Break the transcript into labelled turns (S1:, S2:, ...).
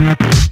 S1: Yeah.